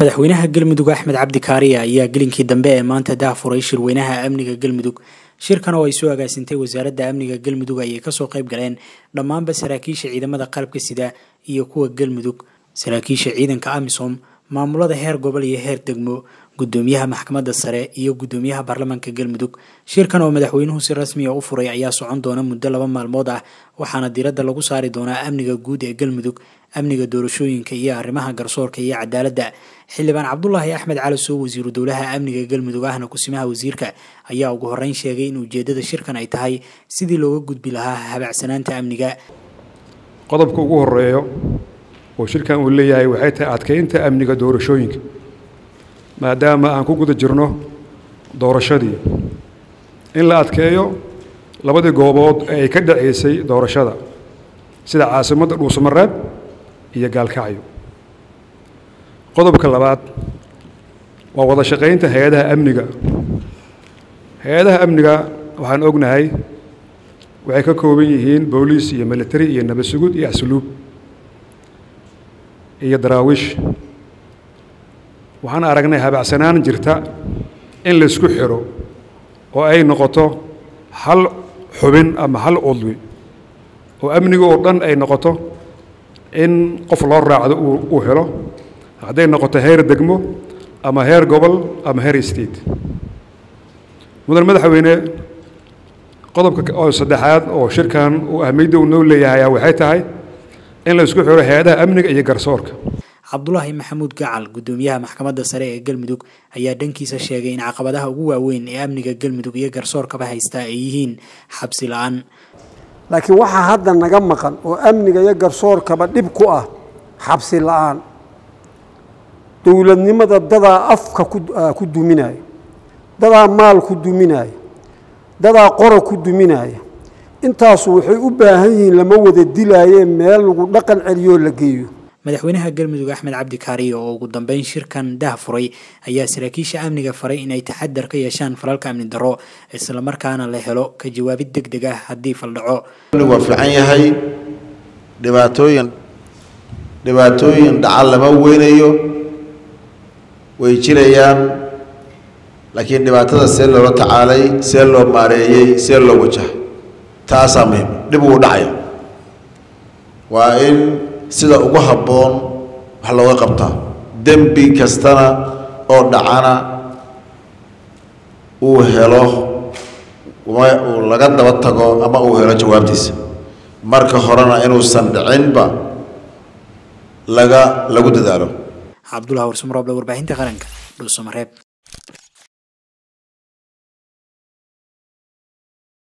madaxweynaha galmudug axmed cabdi kaariya ayaa gelinkii dambe ee maanta daafuray shirweynaha amniga galmudug. Shirkan oo ay soo agaasintay wasaaradda amniga galmudug ayay ka soo qayb galeen dhammaanba saraakiisha ciidamada qalabka sida iyo kuwa galmudug. Saraakiisha ciidanka amisom maamulada heer gobol iyo heer degmo gudoomiyaha maxkamadda sare iyo gudoomiyaha baarlamaanka galmudug. Shirkan oo madaxweynuhu si rasmiya u furay ayaa socon doona muddo laba maalmood ah waxaana diiradda lagu saari doonaa amniga guud ee galmudug amniga doorashooyinka iyo arrimaha garsoorka iyo cadaaladda. Xildhibaan cabdulaahi axmed cali wasiiru dowlaha amniga galmudug ahna kusimaha wasiirka ayaa ugu horreyn sheegay in ujeedada shirkan ay tahay sidii looga gudbi lahaa habacsanaanta amniga. Qodobka ugu horeeyo oo shirkan uu leeyahay waxay tahay adkeynta amniga doorashooyinka maadaama aan ku guda jirno doorashadii. In la adkeeyo labadii goobood ee ay ka dhaceysay doorashada sida caasimadda dhuusamareeb iyo gaalkacyo. Qodobka labaad waa wada shaqaynta hay'adaha amniga. Hay'adaha amniga waxaan ognahay waxay ka kooban yihiin booliis iyo military iyo nabad sugud iyo asluub iyo daraawiish waxaan aragnay habacsanaan jirta in laysku xiro oo ay noqoto hal xubin ama hal cudwi oo amniga oo dhan ay noqoto in qof loo raacdo uu helo. Hadday noqoto heer degmo ama heer gobol ama heer state mudan madaxweyne qodobka oo saddexaad oo shirkan uu ahmiyadda uu noo leeyahay waxay tahay in la isku xiro hay'adaha amniga iyo garsoorka cabdulaahi maxamuud gacal gudoomiyaha maxkamadda sare ee galmudug ayaa dhankiisa sheegay in caqabadaha ugu waaweyn ee amniga galmudug iyo garsoorkaba haystaa ay yihiin xabsi la'aan. Laakiin waxaa hadda naga maqan oo amniga iyo garsoorkaba dhib ku ah xabsi la'aan. Dowladnimada dadaa afka ku duminaya dadaa maal ku duminaya dadaa qora ku duminaya intaasu waxay u baahan yihiin lama wada dilaayee meel lagu dhaqan celiyoo la geeyo madaxweynaha galmudug axmed cabdi kaariyo oo ugu dambeyn shirkan dah furay ayaa saraakiisha amniga faray inay taxadar ka yeeshaan falalka amni darro islamarkaana la helo ka jawaabid deg deg ah haddii faldhaco. Waa fiican yahay. Dhibaatooyin dhibaatooyin dhaca lama weynayo. Way jirayaan laakiin dhibaatada see loola tacaalay see loo maareeyey see loo wajahay. Taasaa muhiim dhib uu dhacaya. Waa in sida ugu habboon wax looga qabtaa dembi kastana oo dhacana uu helo uu laga daba tago ama uu helo jawaabtiisa marka horena inuusan dhicinba laga lagu dadaalo. Cabdullah warsumarooble warbaahinta qaranka dhuusamareeb